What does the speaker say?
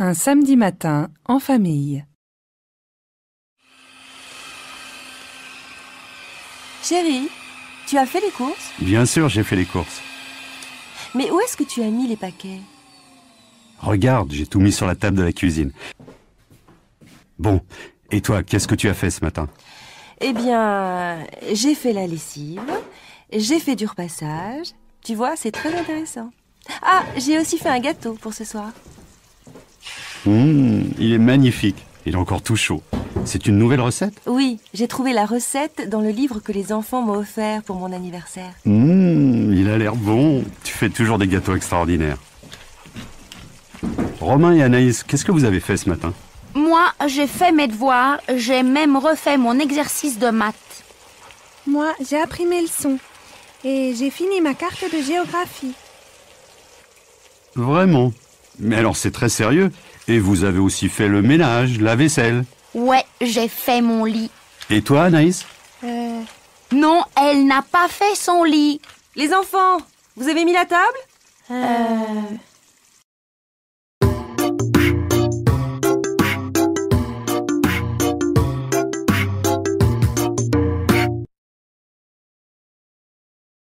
Un samedi matin en famille. Chérie, tu as fait les courses? Bien sûr, j'ai fait les courses. Mais où est-ce que tu as mis les paquets? Regarde, j'ai tout mis sur la table de la cuisine. Bon, et toi, qu'est-ce que tu as fait ce matin? Eh bien, j'ai fait la lessive, j'ai fait du repassage. Tu vois, c'est très intéressant. Ah, j'ai aussi fait un gâteau pour ce soir. Hum, Il est magnifique. Il est encore tout chaud. C'est une nouvelle recette? Oui, j'ai trouvé la recette dans le livre que les enfants m'ont offert pour mon anniversaire. Hum, Il a l'air bon. Tu fais toujours des gâteaux extraordinaires. Romain et Anaïs, qu'est-ce que vous avez fait ce matin? Moi, j'ai fait mes devoirs, j'ai même refait mon exercice de maths. Moi, j'ai appris mes leçons et j'ai fini ma carte de géographie. Vraiment? Mais alors c'est très sérieux. Et vous avez aussi fait le ménage, la vaisselle. Ouais, j'ai fait mon lit. Et toi, Anaïs Euh, Non, elle n'a pas fait son lit. Les enfants, vous avez mis la table? Euh,